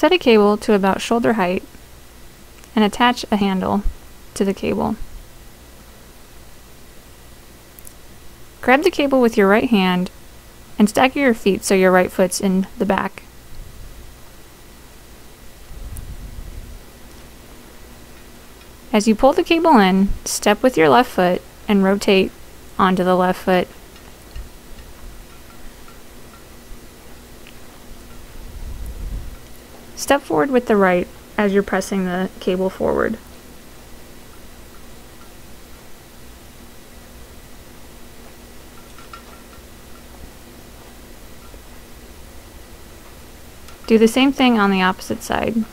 Set a cable to about shoulder height and attach a handle to the cable. Grab the cable with your right hand and stagger your feet so your right foot's in the back. As you pull the cable in, step with your left foot and rotate onto the left foot. Step forward with the right as you're pressing the cable forward. Do the same thing on the opposite side.